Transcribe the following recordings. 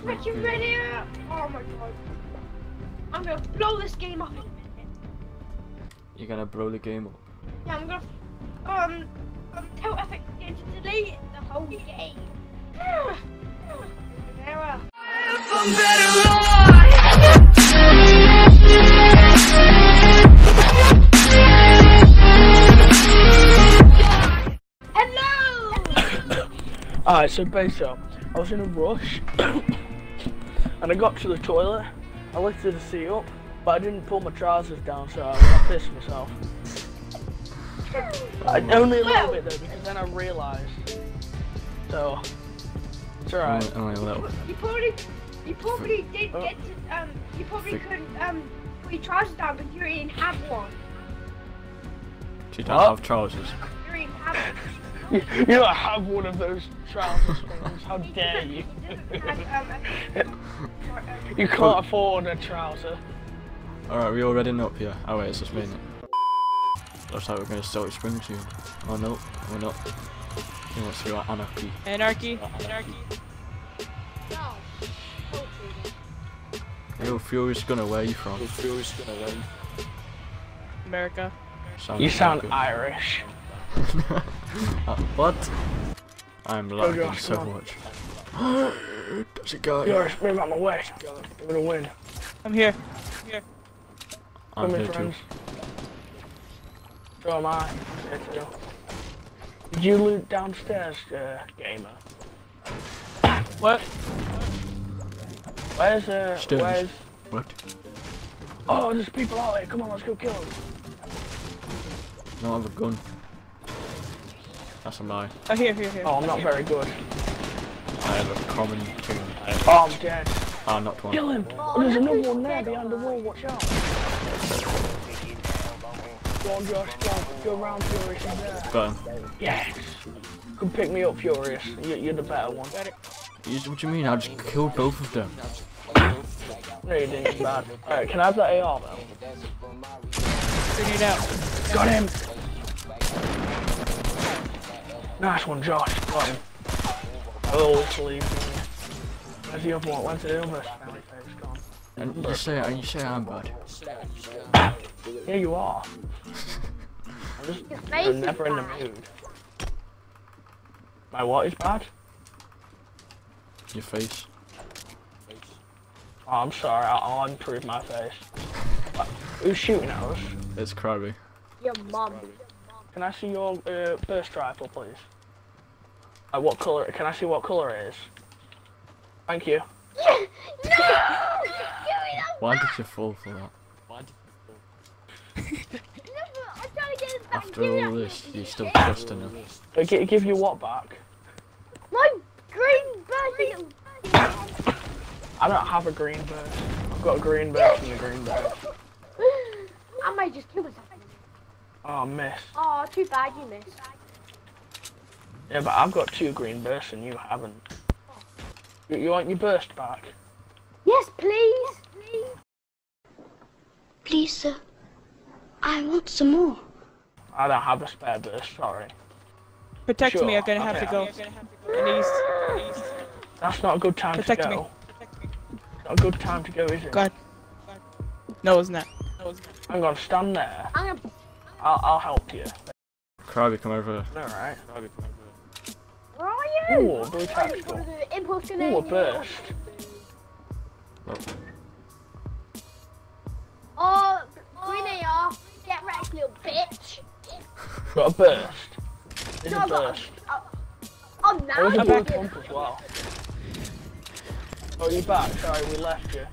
Switch your radio! Oh my god. I'm gonna blow this game up in a minute. You're gonna blow the game up. Yeah, I'm gonna um um tell Epic Games to delete the whole game. Sarah. Hello! Alright, so basically, I was in a rush and I got to the toilet. I lifted the seat up, but I didn't pull my trousers down, so I, I pissed myself. I, only a little bit though, because then I realised. So, it's alright. Only, only a little. You probably you probably did Oh. get to um you probably couldn't um put your trousers down because you didn't have one. She don't What? have trousers. You didn't have one. You, you don't have one of those trousers things, how dare you? You have, um, a- You can't afford a trouser. Alright, we all ready up here? Oh wait, it's just me. Looks like we're gonna start with spring soon. Oh no, we're not. He wants to go anarchy. Anarchy. Anarchy. No. Yo, Furious Gunner, where are you from? America. Sounds You sound good. Irish. Uh, what? I'm lagging Josh, so much. Does it go? Yours, move out my way. I'm gonna win. I'm here. Here. I'm Come here in, too. friends. So am I. Here. Did you loot downstairs, uh, gamer? What? Where's, uh, Stairs. where's... What? Oh, there's people out here. Come on, let's go kill them. I don't have a gun. That's a lie. Oh, here, here, here. Oh, I'm not very good. I have a common gun. Oh, I'm dead. Ah, not one. Kill him. Oh, there's another one there behind the wall. Watch out. Go on, Josh. Go on. Go around, Furious. He's there. Got him. Yes. Come pick me up, Furious. You- You're the better one. Got it. You- What do you mean? I just killed both of them. No, you didn't. It's bad. Alright, can I have that AR, though? Figured it out. Got him! Nice one, Josh. Got him. I always believe in you. Where's the other one? Where's the other smiley face gone? And you say, and you say I'm bad. Yeah, you are. I'm just Your face I'm is never in the mood. My what is bad? Your face. Oh, I'm sorry. I'll, I'll improve my face. What? Who's shooting at us? It's Krabby. Your mum. Can I see your uh, burst rifle, please? Uh, what color? Can I see what color it is? Thank you. no! Give me that Why did you fall for that? No, I'm trying to get it back. After Give all that- this, you still trusting him. Uh, gi- give you what back? My green bird. I don't have a green burst. I've got a green burst and a green burst. I might just kill myself. Oh, miss. Oh, too bad you missed. Yeah, but I've got two green bursts and you haven't. You, you want your burst back? Yes, please. Please. Please, sir. I want some more. I don't have a spare burst, sorry. Protect Sure, me. I'm gonna have okay. to go. In east. That's not a good time Protect to me. go. Not a good time to go, is it? God. No, it's not. No, it's not. I'm gonna stand there. I'm gonna. I'll, I'll help you. Krabby, come over. Alright. Where are you? Ooh, a blue Oh, tactical. Ooh, a burst. Oh, green AR. Get wrecked, little bitch. Got a burst. There's No, a I got- burst. Oh, oh now There a you blue get pump as well. Oh, you back? Sorry, we left you.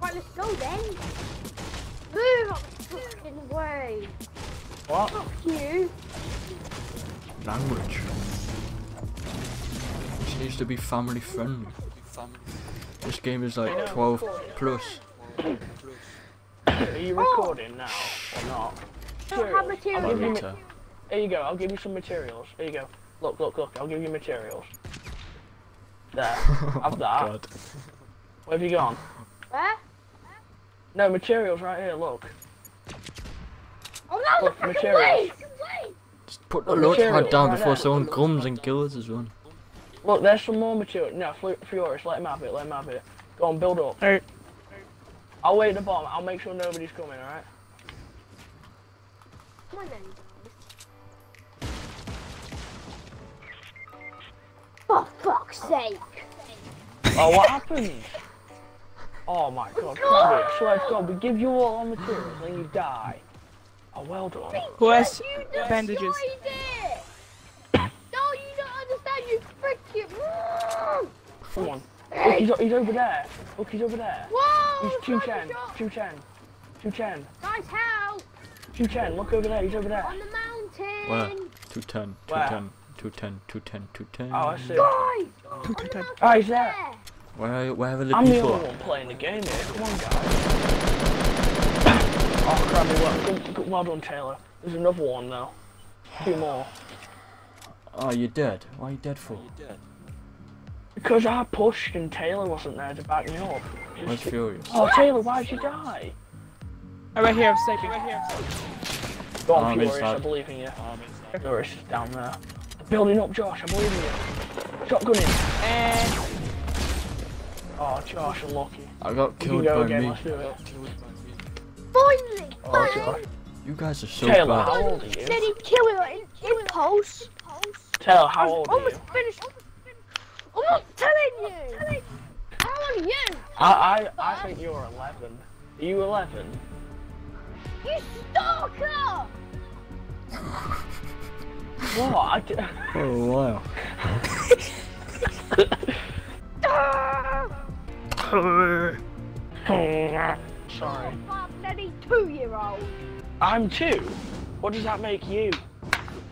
Right, let's go then. Move out the fucking way. What? Fuck you. Language. This needs to be family friendly. This game is like 12 plus. Are you recording now or not? I don't have Materials. materials. I'll give you, Later. here you go. I'll give you some materials. Here you go. Look, look, look. I'll give you materials. There. Have oh that. God. Where have you gone? Where? No, materials right here. Look. Oh no, the fucking materials. way! Wait. Put the Look, launch down right before there. someone comes and kills us one. Look, there's some more material. No, Fu- Furious, let him have it, let him have it. Go on, build up. Alright. I'll wait at the bottom. I'll make sure nobody's coming, alright? Come on then. For fuck's sake. Oh, what happened? Oh my god, Crabby, I swear to god, we give you all our materials and you die. Oh, well done. Who has bandages? destroyed it. No, you don't understand. You freaking. Come on. Look, he's, he's over there. Look, he's over there. Whoa! He's trying to 210. shot. 210. 210. Guys, help! 210. Look over there. He's over there. On the mountain. Where? 210. 210. 210. 210. 210. Oh, I see. Guys! Two-ten. Oh, he's there. Where are, where are the I'm the only one playing the game here. Come on, guys. Oh, Crabby, well, good- good- well done, Taylor. There's another one now. Two more. Oh, you're dead. Why are you dead for? You dead? Because I pushed and Taylor wasn't there to back me up. Where's Furious? Oh, Taylor, why'd you die? Oh, right here, I'm sniping. Right here, I'm sniping. Go on, I'm Furious, inside. I believe in you. Furious is down there. Building up, Josh, I believe in you. Shotgunning. And Oh, Josh, unlucky. I got We can killed go by again, me. let's do it. Finally! Oh, Josh. You guys are so Taylor, bad. how old are you? Did he kill him in impulse? Taylor, how old are you? Almost finished. I'm not telling you! How old are you? I, I, I think you're 11. Are you 11? You stalker! What? I d- Oh, wow. Sorry. Bloody two-year-old. I'm two. What does that make you?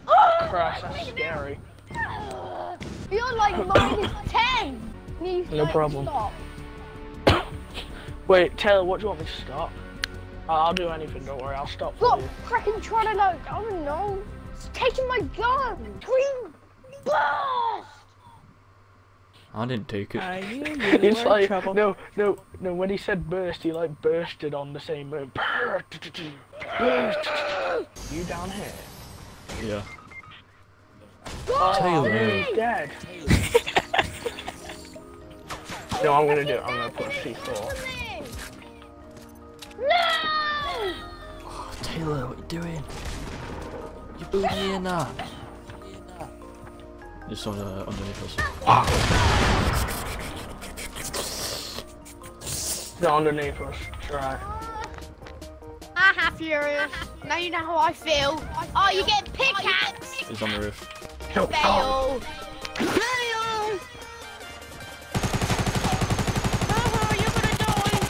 Oh, Christ, that's scary. You're like minus 10. You No problem. Stop. Wait, Taylor, what do you want me to stop? I'll do anything, don't worry, I'll stop you. freaking trying to like, I don't know. It's taking my gun. Green blast. I didn't take it. uh, you really It's in like, trouble. no, no, no, when he said burst, he like bursted on the same move. Burst. You down here? Yeah. Oh, Taylor. he's dead. no, I'm gonna do it, I'm gonna put C4. No! Oh, Taylor, what are you doing? You're blew me in that. Just on, uh, underneath us. They're underneath us. Right. Aha, furious. Now you know how I feel. Oh, you get pickaxe. He's on the roof. No, Fail. Fail. Oh, you're gonna die.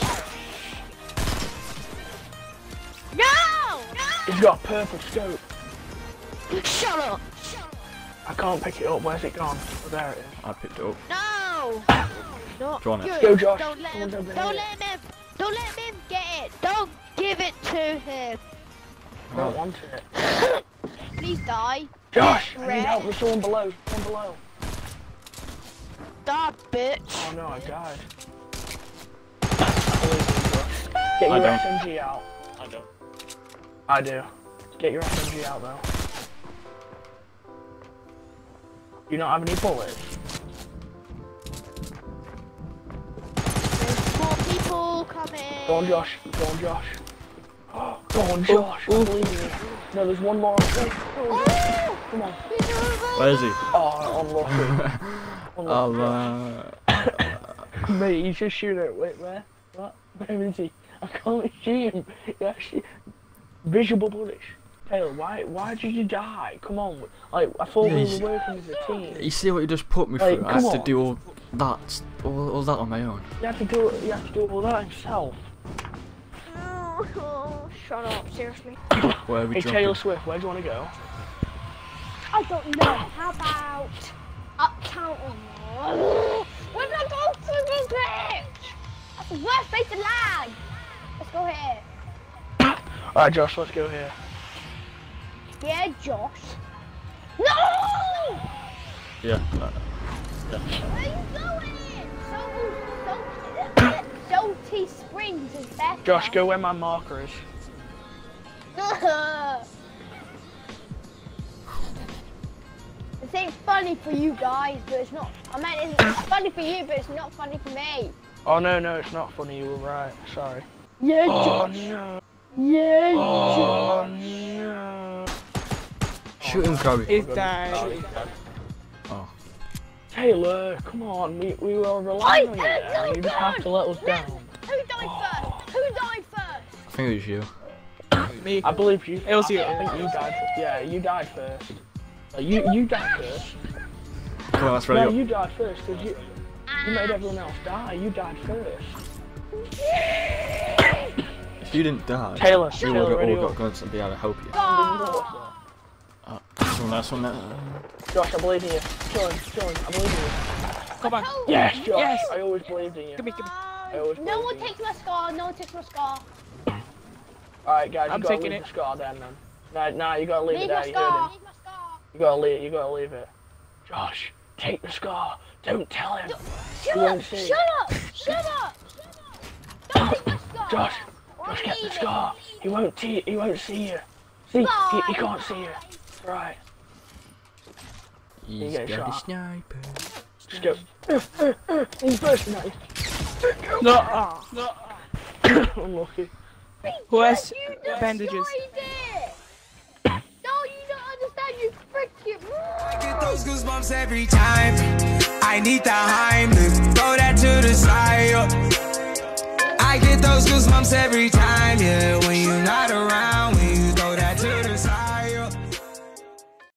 No! He's got a purple scope. Shut up. I can't pick it up. Where's it gone? Oh, there it is. I picked it up. No. Not Drawn it. Go, Josh. Don't let him. on, don't Don't let let him. Don't let him get it. Don't give it to him. I don't want it. Please die. Josh, I Red. need help. There's someone below. Someone below. Die, bitch. Oh no, I died. I believe in you, Josh. Get I your don't. SMG out. I don't. I do. Get your SMG out though. You don't have any bullets? There's more people coming. Go on, Josh. Go on, Josh. Go on, oh, Josh. I believe. No, there's one more. Wait, Oh! Come on. He's a revolver. Where is he? Oh, unlucky. Oh, man. Uh, Mate, he's just shooting it. Wait, where? What? Where is he? I can't see him. He actually... Visual bullish. Taylor, why why did you die? Come on. Like, I thought Yeah, we were working as a team. You see what you just put me Like, through? I come had to do all that, all, all that on my own. You have to do it. You have to do all that himself. Oh, shut up, seriously. Where are we Hey, jumping? Taylor Swift, where do you want to go? I don't know. How about uptown? We're not going to this bitch. That's the worst place to lag. Let's go here. Alright, Josh, let's go here. Yeah, Josh. No! Yeah. Where are you going? So, so, Salty Springs is better. Josh, go where my marker is. it's funny for you guys, but it's not. I mean, it's funny for you, but it's not funny for me. Oh no, no, it's not funny. You were right. Sorry. Yeah, Oh Josh. no. Yeah, Oh no. Shoot him, Gary. He's Oh, died. dead. Oh. Taylor, come on. We we were relying on you I- You just have to let us down. Who died first? Who died first? I think it was you. Me. I believe you. It was you. I think you died. First. Yeah, you died first. Uh, you you died first. Come on, let's No, up. you died first because you you made everyone else die. You died first. If you didn't die, Taylor, we Taylor, would have all got guns and be able to help you. Oh, This one, that's one, that. Josh, I believe in you. Kill him, kill him. I believe in you. Come on. Yes, Josh. Yes. I always believed in you. Give me, give me. I always no one believed in you. takes my scar. No one takes my scar. Alright, guys, you I'm gotta taking leave it. the scar then, man. Nah, nah, you gotta leave Leave it my there. You heard him. Leave my scar. You gotta leave. it. You gotta leave it. Josh, take the scar. Don't tell him. Shut You up! shut up! Shut up! Shut up! Don't take my scar. Josh, Josh, get the scar. He won't see. He won't see you. See, he, he can't see you. Right. He's get got a shot. sniper. Just go. He's bursting at you. No. ah, no. Unlucky. Who has bandages? No, you don't understand. You freaking. I get those goosebumps every time. I need the Heimlich. Throw that to the side. yo. I get those goosebumps every time, yeah. When you're not around.